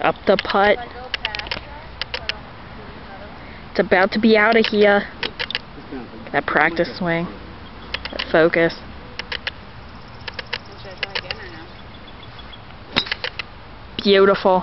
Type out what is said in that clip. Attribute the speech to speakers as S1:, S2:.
S1: Up the putt. It's about to be out of here. That practice swing. That focus. Beautiful.